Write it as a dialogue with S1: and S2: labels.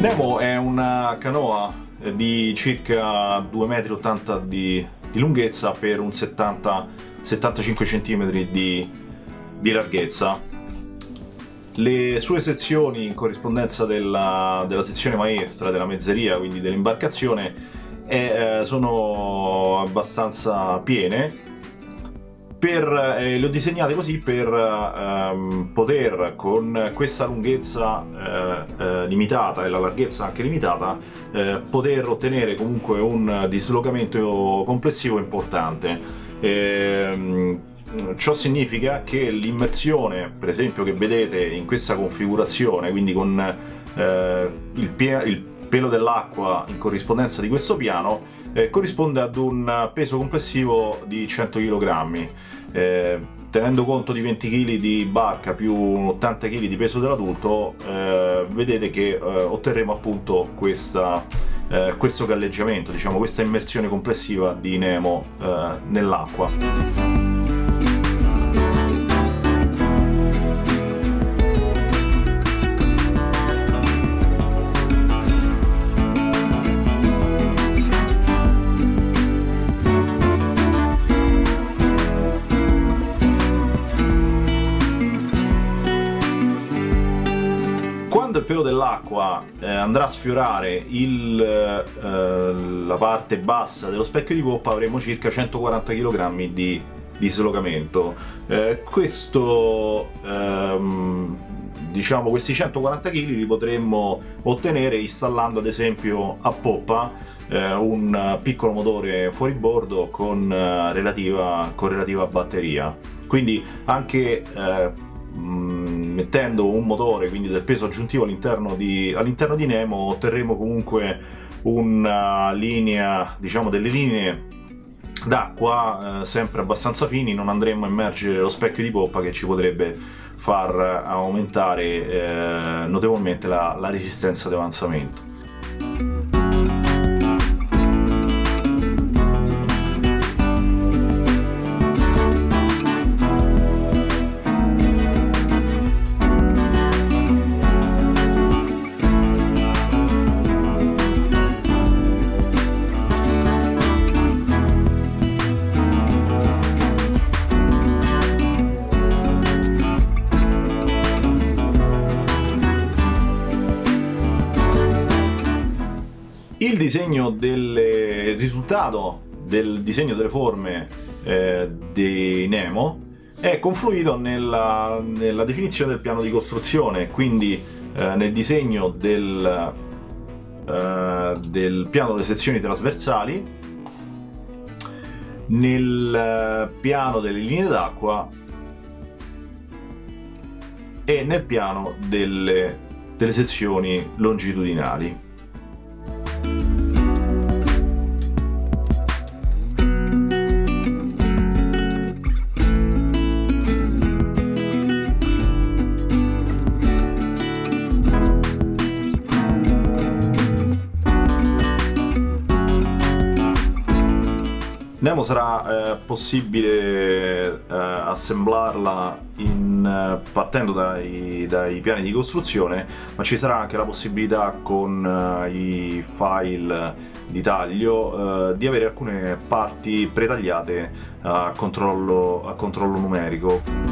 S1: Nemo è una canoa di circa 2,80 m di, di lunghezza per un 70-75 cm di, di larghezza. Le sue sezioni in corrispondenza della, della sezione maestra, della mezzeria, quindi dell'imbarcazione, eh, sono abbastanza piene per, eh, le ho disegnate così per ehm, poter con questa lunghezza eh, eh, limitata e la larghezza anche limitata eh, poter ottenere comunque un dislocamento complessivo importante. Ehm, ciò significa che l'immersione per esempio che vedete in questa configurazione quindi con eh, il, il pelo dell'acqua in corrispondenza di questo piano eh, corrisponde ad un peso complessivo di 100 kg. Eh, tenendo conto di 20 kg di barca più 80 kg di peso dell'adulto, eh, vedete che eh, otterremo appunto questa, eh, questo galleggiamento, diciamo questa immersione complessiva di Nemo eh, nell'acqua. Pelo dell'acqua eh, andrà a sfiorare il, eh, la parte bassa dello specchio di poppa avremo circa 140 kg di dislocamento. Eh, questo, ehm, diciamo, questi 140 kg li potremmo ottenere installando ad esempio a poppa eh, un piccolo motore fuoribordo con, eh, relativa, con relativa batteria. Quindi anche eh, Mm, mettendo un motore, quindi del peso aggiuntivo all'interno di, all'interno di Nemo, otterremo comunque una linea, diciamo delle linee d'acqua eh, sempre abbastanza fini, non andremo a immergere lo specchio di poppa che ci potrebbe far aumentare eh, notevolmente la, la resistenza di avanzamento. Il disegno del risultato del disegno delle forme eh, di Nemo è confluito nella, nella, definizione del piano di costruzione, quindi eh, nel disegno del, eh, del piano delle sezioni trasversali, nel piano delle linee d'acqua e nel piano delle, delle sezioni longitudinali. Nemo sarà eh, possibile eh, assemblarla in, eh, partendo dai, dai, piani di costruzione, ma ci sarà anche la possibilità con eh, i file di taglio eh, di avere alcune parti pretagliate a controllo, a controllo numerico.